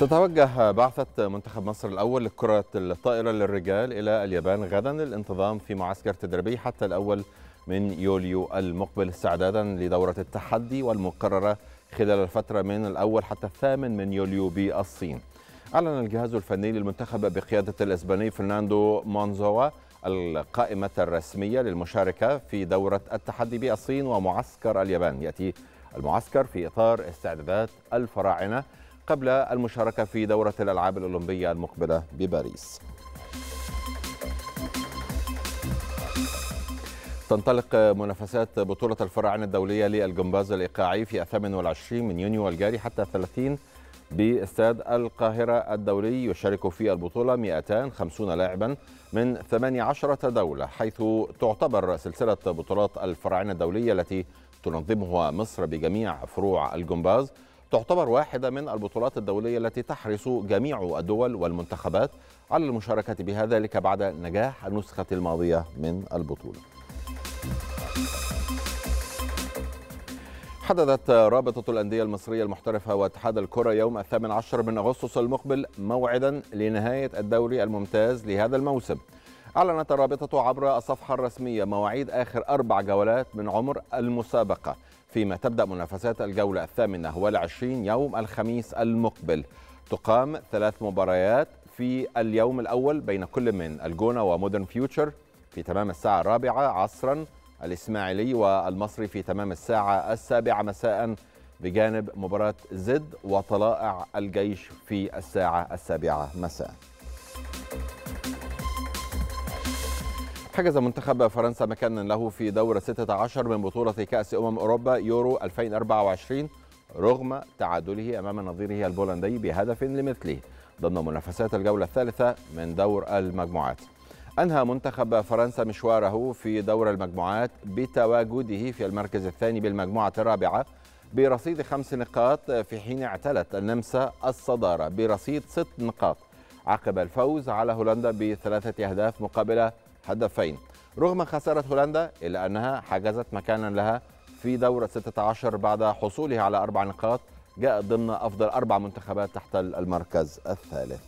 تتوجه بعثة منتخب مصر الأول لكرة الطائرة للرجال إلى اليابان غدا للانتظام في معسكر تدريبي حتى الأول من يوليو المقبل استعدادا لدورة التحدي والمقررة خلال الفترة من الأول حتى الثامن من يوليو بالصين. أعلن الجهاز الفني للمنتخب بقيادة الإسباني فرناندو مونزوا القائمة الرسمية للمشاركة في دورة التحدي بالصين ومعسكر اليابان. يأتي المعسكر في إطار استعدادات الفراعنة قبل المشاركة في دورة الألعاب الأولمبية المقبلة بباريس. تنطلق منافسات بطولة الفراعنة الدولية للجمباز الإيقاعي في الثامن والعشرين من يونيو الجاري حتى 30 بأستاد القاهرة الدولي يشارك في البطولة 250 لاعبا من 18 دولة حيث تعتبر سلسلة بطولات الفراعنة الدولية التي تنظمها مصر بجميع فروع الجمباز تعتبر واحدة من البطولات الدولية التي تحرص جميع الدول والمنتخبات على المشاركة بها ذلك بعد نجاح النسخة الماضية من البطولة. حددت رابطة الأندية المصرية المحترفة واتحاد الكرة يوم الثامن عشر من أغسطس المقبل موعدا لنهاية الدوري الممتاز لهذا الموسم. أعلنت الرابطة عبر الصفحة الرسمية مواعيد آخر أربع جولات من عمر المسابقة فيما تبدأ منافسات الجولة الثامنة والعشرين يوم الخميس المقبل. تقام ثلاث مباريات في اليوم الأول بين كل من الجونة ومودرن فيوتشر في تمام الساعة الرابعة عصرا الإسماعيلي والمصري في تمام الساعة السابعة مساء بجانب مباراة زد وطلائع الجيش في الساعة السابعة مساء. حجز منتخب فرنسا مكانا له في دورة 16 من بطولة كأس أمم أوروبا يورو 2024 رغم تعادله أمام نظيره البولندي بهدف لمثله ضمن منافسات الجولة الثالثة من دور المجموعات. أنهى منتخب فرنسا مشواره في دور المجموعات بتواجده في المركز الثاني بالمجموعة الرابعة برصيد خمس نقاط في حين اعتلت النمسا الصدارة برصيد ست نقاط عقب الفوز على هولندا بثلاثة أهداف مقابل هدفين. رغم خسارة هولندا إلا أنها حجزت مكانا لها في دورة 16 بعد حصولها على أربع نقاط جاءت ضمن أفضل أربع منتخبات تحت المركز الثالث.